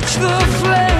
Touch the flame.